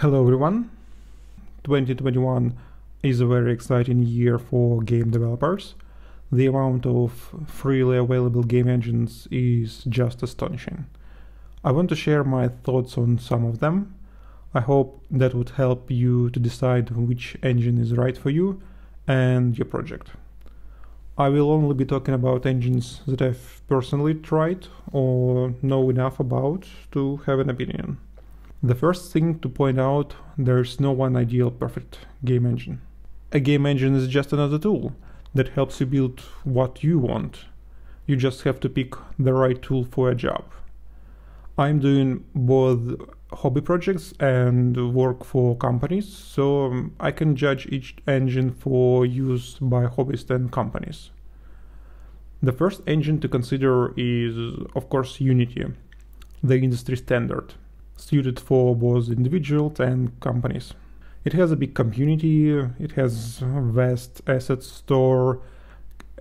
Hello everyone. 2021 is a very exciting year for game developers. The amount of freely available game engines is just astonishing. I want to share my thoughts on some of them. I hope that would help you to decide which engine is right for you and your project. I will only be talking about engines that I've personally tried or know enough about to have an opinion. The first thing to point out, there's no one ideal perfect game engine. A game engine is just another tool that helps you build what you want. You just have to pick the right tool for a job. I'm doing both hobby projects and work for companies, so um, I can judge each engine for use by hobbyists and companies. The first engine to consider is, of course, Unity, the industry standard suited for both individuals and companies. It has a big community, it has vast asset store,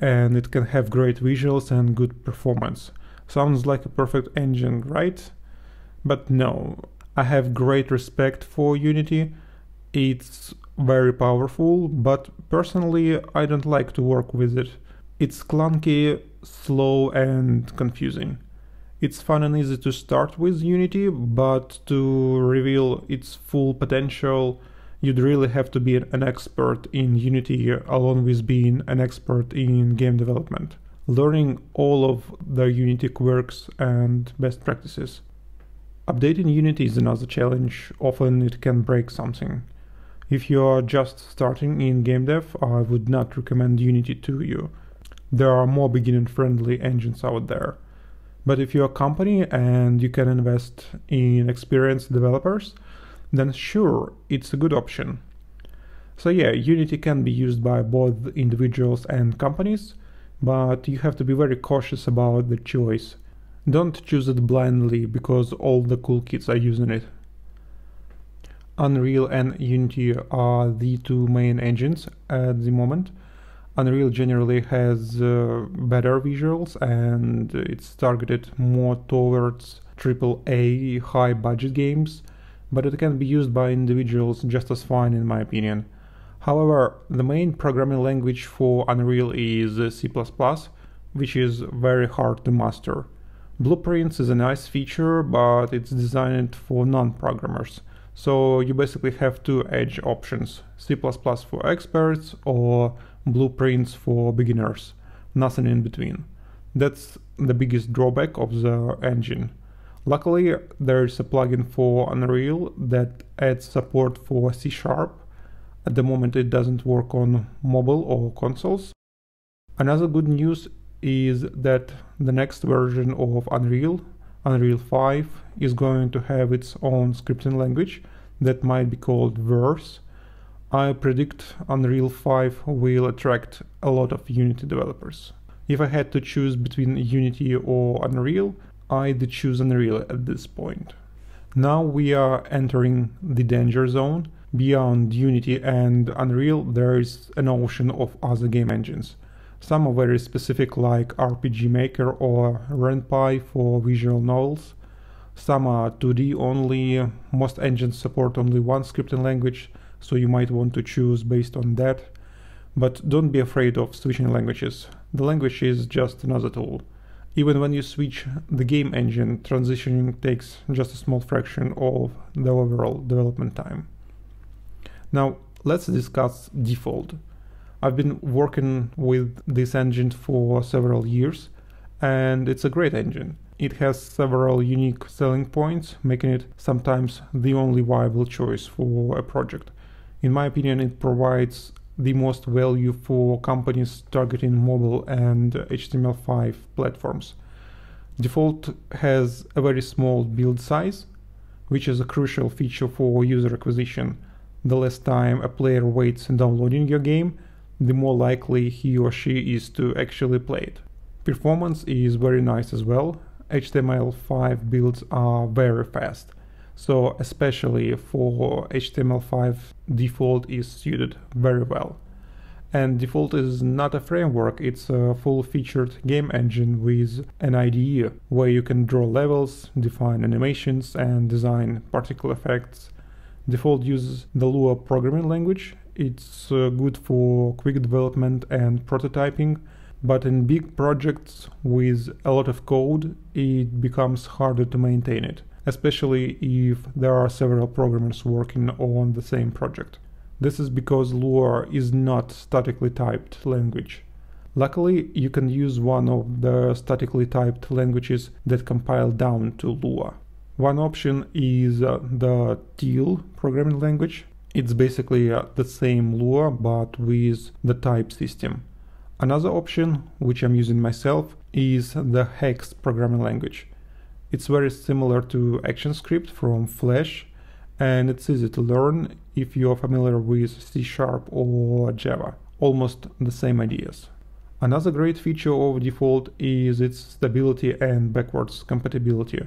and it can have great visuals and good performance. Sounds like a perfect engine, right? But no, I have great respect for Unity. It's very powerful, but personally I don't like to work with it. It's clunky, slow and confusing. It's fun and easy to start with Unity, but to reveal its full potential, you'd really have to be an expert in Unity along with being an expert in game development, learning all of the Unity quirks and best practices. Updating Unity is another challenge, often it can break something. If you are just starting in game dev, I would not recommend Unity to you. There are more beginner friendly engines out there. But if you're a company and you can invest in experienced developers, then sure, it's a good option. So yeah, Unity can be used by both individuals and companies, but you have to be very cautious about the choice. Don't choose it blindly because all the cool kids are using it. Unreal and Unity are the two main engines at the moment. Unreal generally has uh, better visuals and it's targeted more towards AAA high budget games, but it can be used by individuals just as fine in my opinion. However, the main programming language for Unreal is C++, which is very hard to master. Blueprints is a nice feature, but it's designed for non-programmers. So you basically have two edge options, C++ for experts or blueprints for beginners, nothing in between. That's the biggest drawback of the engine. Luckily, there is a plugin for Unreal that adds support for C Sharp. At the moment, it doesn't work on mobile or consoles. Another good news is that the next version of Unreal, Unreal 5, is going to have its own scripting language that might be called Verse I predict Unreal 5 will attract a lot of Unity developers. If I had to choose between Unity or Unreal, I'd choose Unreal at this point. Now we are entering the danger zone. Beyond Unity and Unreal, there is an ocean of other game engines. Some are very specific like RPG Maker or Ren'Py for visual novels. Some are 2D only, most engines support only one scripting language, so you might want to choose based on that. But don't be afraid of switching languages. The language is just another tool. Even when you switch the game engine, transitioning takes just a small fraction of the overall development time. Now, let's discuss Defold. I've been working with this engine for several years, and it's a great engine. It has several unique selling points, making it sometimes the only viable choice for a project. In my opinion, it provides the most value for companies targeting mobile and HTML5 platforms. Defold has a very small build size, which is a crucial feature for user acquisition. The less time a player waits in downloading your game, the more likely he or she is to actually play it. Performance is very nice as well. HTML5 builds are very fast. So especially for HTML5, Defold is suited very well. And Defold is not a framework, it's a full-featured game engine with an IDE where you can draw levels, define animations and design particle effects. Defold uses the Lua programming language. It's uh, good for quick development and prototyping, but in big projects with a lot of code, it becomes harder to maintain it, especially if there are several programmers working on the same project. This is because Lua is not statically typed language. Luckily, you can use one of the statically typed languages that compile down to Lua. One option is uh, the Teal programming language. It's basically uh, the same Lua but with the type system. Another option, which I'm using myself, is the Haxe programming language. It's very similar to ActionScript from Flash and it's easy to learn if you're familiar with C Sharp or Java. Almost the same ideas. Another great feature of Defold is its stability and backwards compatibility.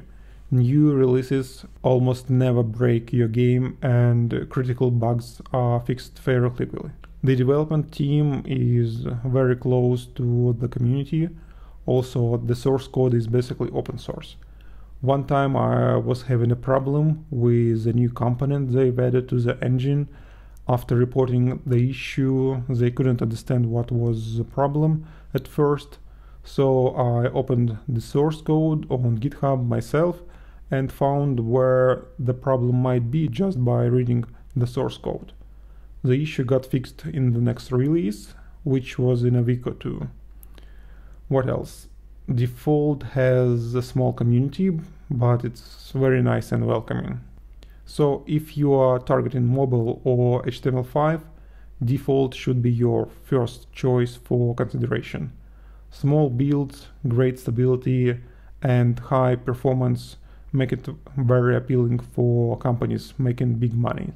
New releases almost never break your game and critical bugs are fixed fairly quickly. The development team is very close to the community. Also, the source code is basically open source. One time I was having a problem with a new component they've added to the engine. After reporting the issue, they couldn't understand what was the problem at first. So I opened the source code on GitHub myself and found where the problem might be just by reading the source code. The issue got fixed in the next release, which was in a week or two. What else? Defold has a small community, but it's very nice and welcoming. So if you are targeting mobile or HTML5, Defold should be your first choice for consideration. Small builds, great stability, and high performance make it very appealing for companies making big money.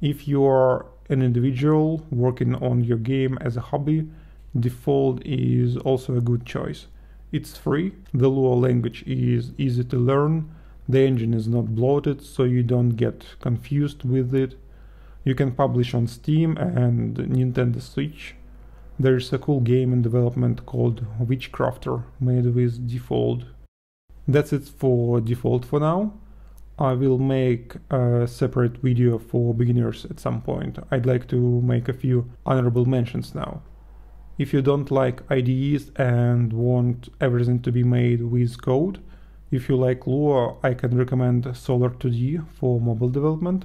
If you are an individual working on your game as a hobby, Defold is also a good choice. It's free, the Lua language is easy to learn, the engine is not bloated so you don't get confused with it. You can publish on Steam and Nintendo Switch. There's a cool game in development called Witchcrafter made with Defold that's it for Defold for now. I will make a separate video for beginners at some point. I'd like to make a few honorable mentions now. If you don't like IDEs and want everything to be made with code, if you like Lua, I can recommend Solar2D for mobile development.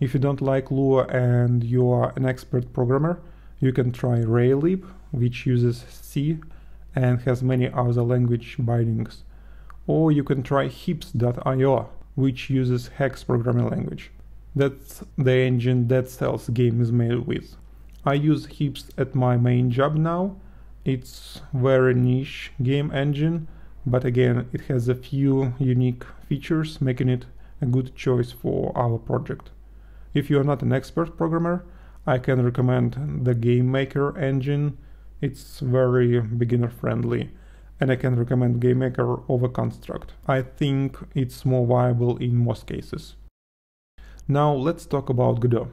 If you don't like Lua and you are an expert programmer, you can try Raylib, which uses C and has many other language bindings or you can try Heaps.io, which uses Haxe programming language. That's the engine Dead Cells game is made with. I use Heaps at my main job now. It's very niche game engine, but again, it has a few unique features, making it a good choice for our project. If you are not an expert programmer, I can recommend the Game Maker engine. It's very beginner friendly and I can recommend GameMaker over Construct. I think it's more viable in most cases. Now let's talk about Godot.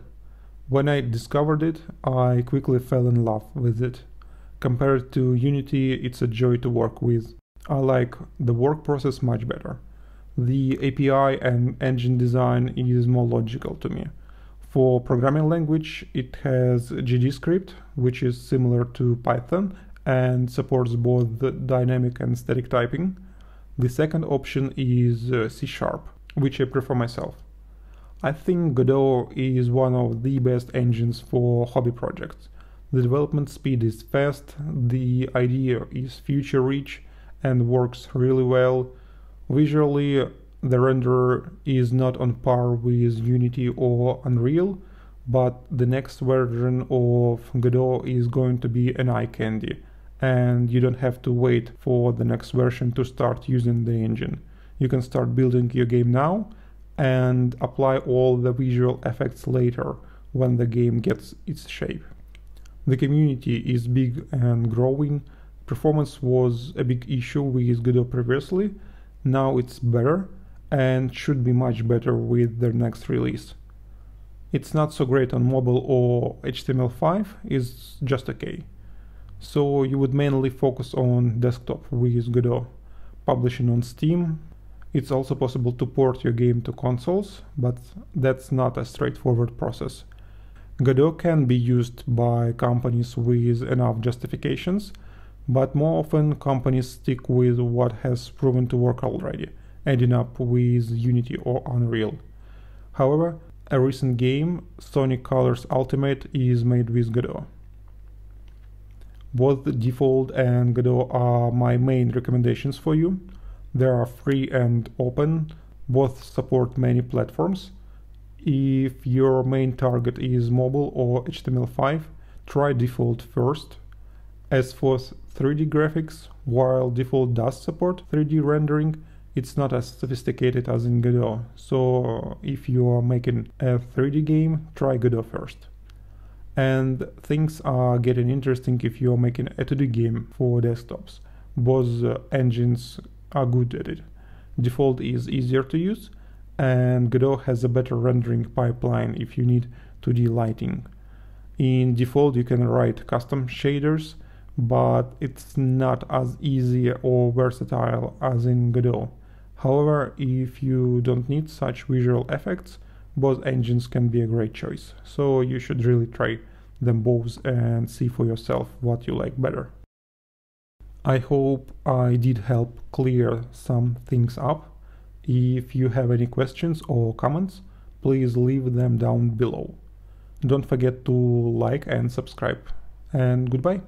When I discovered it, I quickly fell in love with it. Compared to Unity, it's a joy to work with. I like the work process much better. The API and engine design is more logical to me. For programming language, it has GDScript, which is similar to Python and supports both dynamic and static typing. The second option is uh, C Sharp, which I prefer myself. I think Godot is one of the best engines for hobby projects. The development speed is fast, the IDE is future rich and works really well. Visually, the renderer is not on par with Unity or Unreal, but the next version of Godot is going to be an eye candy and you don't have to wait for the next version to start using the engine. You can start building your game now and apply all the visual effects later when the game gets its shape. The community is big and growing. Performance was a big issue with Godot previously. Now it's better and should be much better with their next release. It's not so great on mobile or HTML5, it's just okay. So you would mainly focus on desktop with Godot, publishing on Steam, It's also possible to port your game to consoles, but that's not a straightforward process. Godot can be used by companies with enough justifications, but more often companies stick with what has proven to work already, ending up with Unity or Unreal. However, a recent game, Sonic Colors Ultimate, is made with Godot. Both Defold and Godot are my main recommendations for you. They are free and open, both support many platforms. If your main target is mobile or HTML5, try Defold first. As for 3D graphics, while Defold does support 3D rendering, it's not as sophisticated as in Godot. So if you are making a 3D game, try Godot first. And things are getting interesting if you are making a 2D game for desktops. Both engines are good at it. Defold is easier to use, and Godot has a better rendering pipeline if you need 2D lighting. In Defold, you can write custom shaders, but it's not as easy or versatile as in Godot. However, if you don't need such visual effects, both engines can be a great choice. So you should really try them both and see for yourself what you like better. I hope I did help clear some things up. If you have any questions or comments, please leave them down below. Don't forget to like and subscribe. And goodbye.